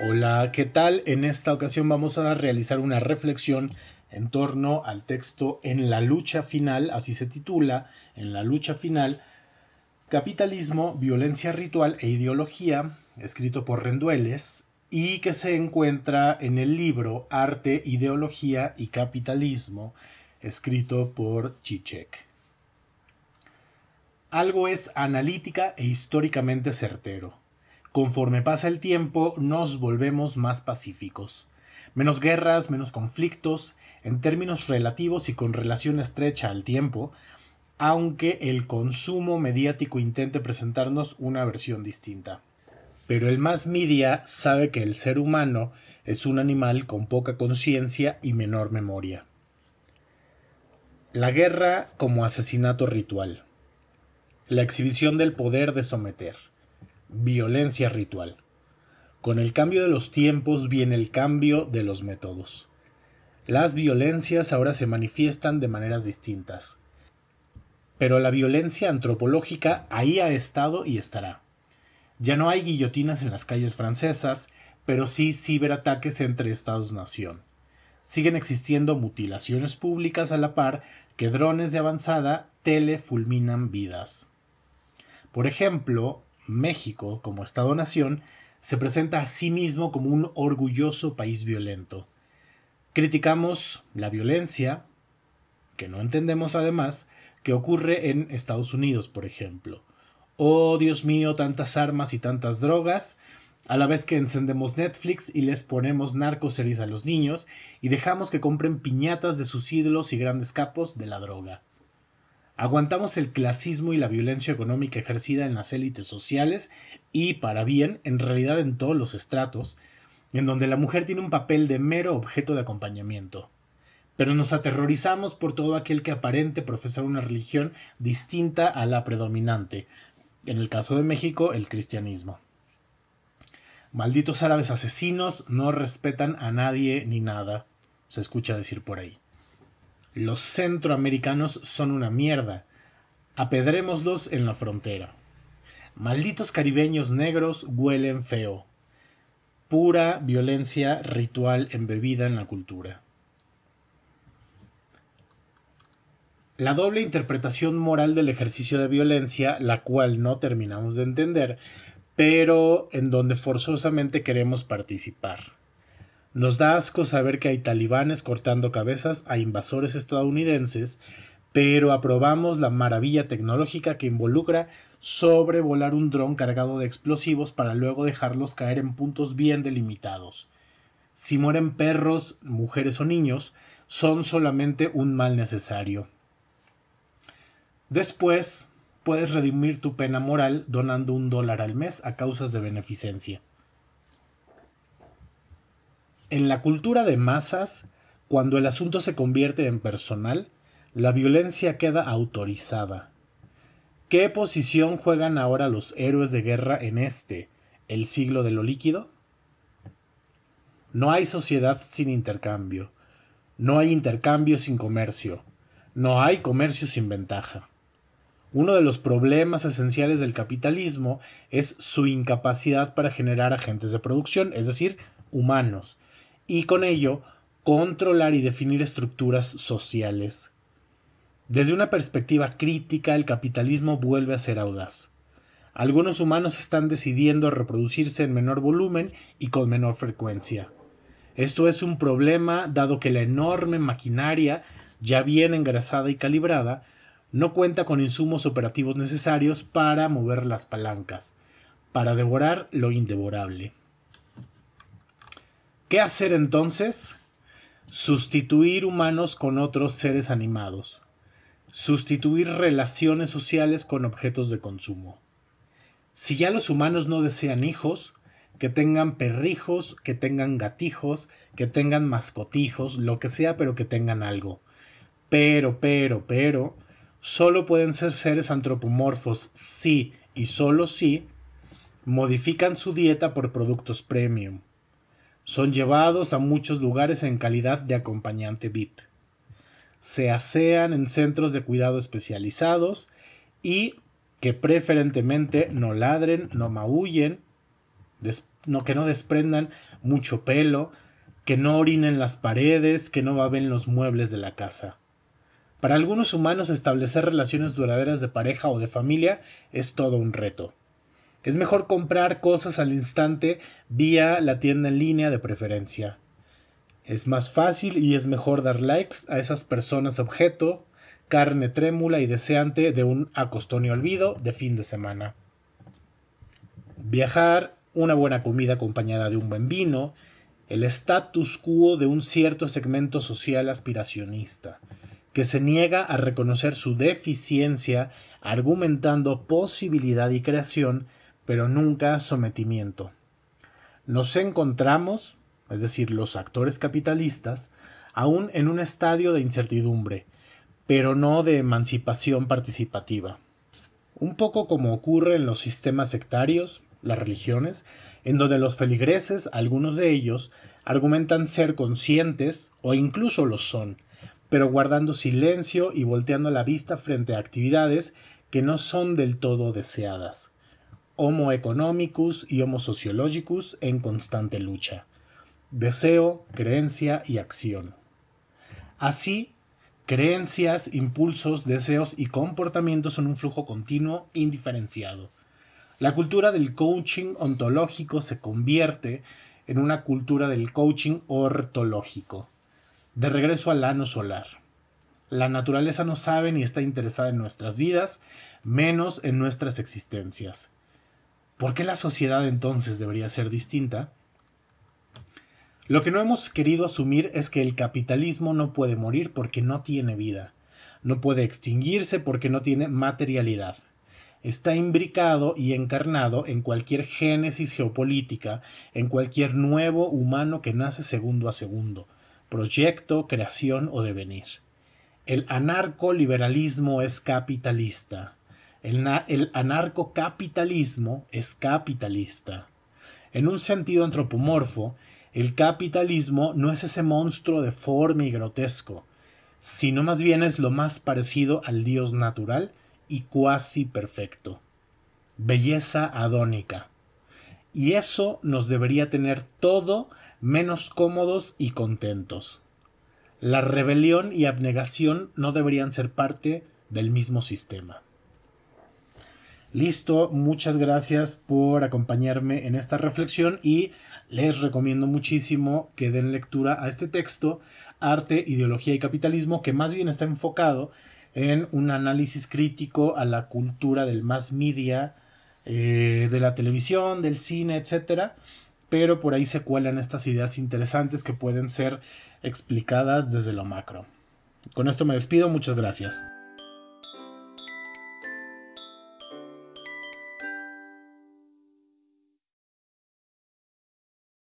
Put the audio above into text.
Hola, ¿qué tal? En esta ocasión vamos a realizar una reflexión en torno al texto En la lucha final, así se titula, En la lucha final, Capitalismo, Violencia Ritual e Ideología, escrito por Rendueles, y que se encuentra en el libro Arte, Ideología y Capitalismo, escrito por Chichek. Algo es analítica e históricamente certero. Conforme pasa el tiempo, nos volvemos más pacíficos. Menos guerras, menos conflictos, en términos relativos y con relación estrecha al tiempo, aunque el consumo mediático intente presentarnos una versión distinta. Pero el más media sabe que el ser humano es un animal con poca conciencia y menor memoria. La guerra como asesinato ritual. La exhibición del poder de someter. Violencia ritual. Con el cambio de los tiempos viene el cambio de los métodos. Las violencias ahora se manifiestan de maneras distintas. Pero la violencia antropológica ahí ha estado y estará. Ya no hay guillotinas en las calles francesas, pero sí ciberataques entre Estados-nación. Siguen existiendo mutilaciones públicas a la par que drones de avanzada telefulminan vidas. Por ejemplo, México, como Estado-nación, se presenta a sí mismo como un orgulloso país violento. Criticamos la violencia, que no entendemos además, que ocurre en Estados Unidos, por ejemplo. Oh, Dios mío, tantas armas y tantas drogas, a la vez que encendemos Netflix y les ponemos narcoseries a los niños y dejamos que compren piñatas de sus ídolos y grandes capos de la droga. Aguantamos el clasismo y la violencia económica ejercida en las élites sociales y, para bien, en realidad en todos los estratos, en donde la mujer tiene un papel de mero objeto de acompañamiento. Pero nos aterrorizamos por todo aquel que aparente profesar una religión distinta a la predominante, en el caso de México, el cristianismo. Malditos árabes asesinos no respetan a nadie ni nada, se escucha decir por ahí. Los centroamericanos son una mierda. Apedrémoslos en la frontera. Malditos caribeños negros huelen feo pura violencia ritual embebida en la cultura. La doble interpretación moral del ejercicio de violencia, la cual no terminamos de entender, pero en donde forzosamente queremos participar. Nos da asco saber que hay talibanes cortando cabezas a invasores estadounidenses, pero aprobamos la maravilla tecnológica que involucra sobrevolar un dron cargado de explosivos para luego dejarlos caer en puntos bien delimitados. Si mueren perros, mujeres o niños, son solamente un mal necesario. Después, puedes redimir tu pena moral donando un dólar al mes a causas de beneficencia. En la cultura de masas, cuando el asunto se convierte en personal, la violencia queda autorizada ¿Qué posición juegan ahora los héroes de guerra en este, el siglo de lo líquido? No hay sociedad sin intercambio, no hay intercambio sin comercio, no hay comercio sin ventaja. Uno de los problemas esenciales del capitalismo es su incapacidad para generar agentes de producción, es decir, humanos, y con ello controlar y definir estructuras sociales. Desde una perspectiva crítica, el capitalismo vuelve a ser audaz. Algunos humanos están decidiendo reproducirse en menor volumen y con menor frecuencia. Esto es un problema dado que la enorme maquinaria, ya bien engrasada y calibrada, no cuenta con insumos operativos necesarios para mover las palancas, para devorar lo indevorable. ¿Qué hacer entonces? Sustituir humanos con otros seres animados Sustituir relaciones sociales con objetos de consumo. Si ya los humanos no desean hijos, que tengan perrijos, que tengan gatijos, que tengan mascotijos, lo que sea, pero que tengan algo. Pero, pero, pero, solo pueden ser seres antropomorfos si y solo si modifican su dieta por productos premium. Son llevados a muchos lugares en calidad de acompañante VIP se asean en centros de cuidado especializados y que preferentemente no ladren, no maullen, no, que no desprendan mucho pelo, que no orinen las paredes, que no baben los muebles de la casa. Para algunos humanos establecer relaciones duraderas de pareja o de familia es todo un reto. Es mejor comprar cosas al instante vía la tienda en línea de preferencia. Es más fácil y es mejor dar likes a esas personas objeto, carne trémula y deseante de un acostón y olvido de fin de semana. Viajar, una buena comida acompañada de un buen vino, el status quo de un cierto segmento social aspiracionista, que se niega a reconocer su deficiencia argumentando posibilidad y creación, pero nunca sometimiento. Nos encontramos, es decir, los actores capitalistas, aún en un estadio de incertidumbre, pero no de emancipación participativa. Un poco como ocurre en los sistemas sectarios, las religiones, en donde los feligreses, algunos de ellos, argumentan ser conscientes, o incluso lo son, pero guardando silencio y volteando la vista frente a actividades que no son del todo deseadas. Homo economicus y homo sociologicus en constante lucha deseo, creencia y acción. Así, creencias, impulsos, deseos y comportamientos son un flujo continuo indiferenciado. La cultura del coaching ontológico se convierte en una cultura del coaching ortológico. De regreso al ano solar. La naturaleza no sabe ni está interesada en nuestras vidas, menos en nuestras existencias. ¿Por qué la sociedad entonces debería ser distinta? Lo que no hemos querido asumir es que el capitalismo no puede morir porque no tiene vida, no puede extinguirse porque no tiene materialidad. Está imbricado y encarnado en cualquier génesis geopolítica, en cualquier nuevo humano que nace segundo a segundo, proyecto, creación o devenir. El anarcoliberalismo es capitalista. El, anarcocapitalismo es capitalista. En un sentido antropomorfo, el capitalismo no es ese monstruo deforme y grotesco, sino más bien es lo más parecido al dios natural y cuasi perfecto. Belleza adónica. Y eso nos debería tener todo menos cómodos y contentos. La rebelión y abnegación no deberían ser parte del mismo sistema. Listo, muchas gracias por acompañarme en esta reflexión y les recomiendo muchísimo que den lectura a este texto, Arte, Ideología y Capitalismo, que más bien está enfocado en un análisis crítico a la cultura del mass media, eh, de la televisión, del cine, etc. Pero por ahí se cuelan estas ideas interesantes que pueden ser explicadas desde lo macro. Con esto me despido, muchas gracias.